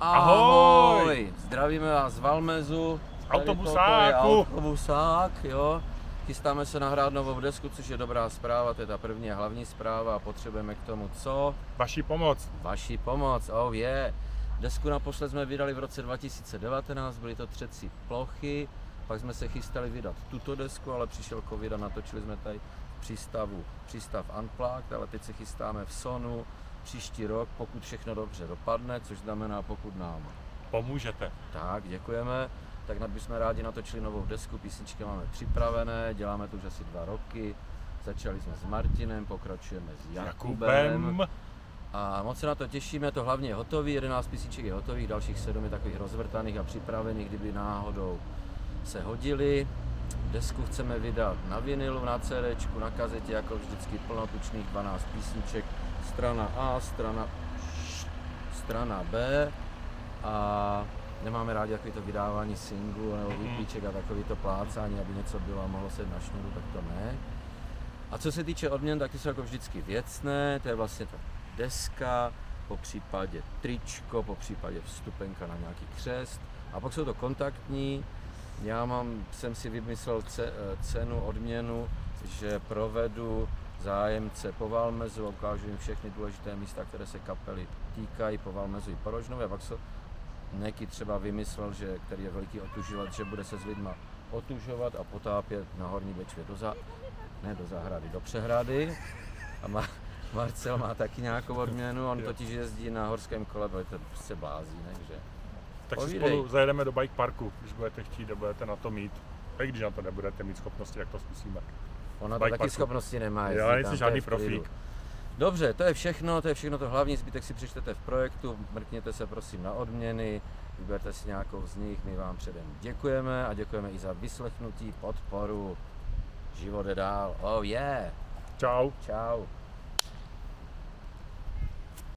Ahoj! Zdravíme vás z Valmezu. Autobusáku. Autobusák, jo. Chystáme se nahrát novou desku, což je dobrá zpráva, to je ta první a hlavní zpráva a potřebujeme k tomu co? Vaši pomoc. Vaši pomoc, oh je. Yeah. Desku naposled jsme vydali v roce 2019, byly to třecí plochy, pak jsme se chystali vydat tuto desku, ale přišel covid a natočili jsme tady přístavu, přístav Unplugged, ale teď se chystáme v Sonu, příští rok, pokud všechno dobře dopadne, což znamená pokud nám Pomůžete. tak, děkujeme. Tak nad bychom rádi natočili novou desku, písničky máme připravené, děláme to už asi dva roky. Začali jsme s Martinem, pokračujeme s Jakubem. Jakubem. A moc se na to těšíme, je to hlavně hotový, 11 písniček je hotových, dalších 7 je takových rozvrtaných a připravených, kdyby náhodou se hodili. Desku chceme vydat na vinilu, na CD, na kazetě, jako vždycky plnotučných 12 písniček. Strana A, strana, strana B a nemáme rádi takový to vydávání singlu nebo výpíček a takový to plácání, aby něco bylo a mohlo se na šňůru, tak to ne. A co se týče odměn, tak ty jsou jako vždycky věcné, to je vlastně ta deska, po případě tričko, po případě vstupenka na nějaký křest. A pak jsou to kontaktní, já mám, jsem si vymyslel eh, cenu, odměnu, že provedu zájemce po Valmezu, ukážu jim všechny důležité místa, které se kapely týkají po Valmezu i po Rožnově. A pak se Neky třeba vymyslel, že, který je velký otuživač, že bude se s lidma otužovat a potápět na Horní Bečvě do, za, ne do zahrady, do přehrady. A má, Marcel má taky nějakou odměnu, on totiž jezdí na horském kole, to se blází, ne? Tak si spolu zajedeme do bike parku, když budete chtít a budete na to mít. A i když na to nebudete mít schopnosti, jak to zkusíme. Ona to Bike taky parku. schopnosti nemá. Já nejsem je žádný profík. Dobře, to je všechno, to je všechno to hlavní, zbytek si přečtete v projektu, mrkněte se prosím na odměny, vyberte si nějakou z nich, my vám předem děkujeme a děkujeme i za vyslechnutí, podporu. Život jde dál, oh yeah, Čau. čau.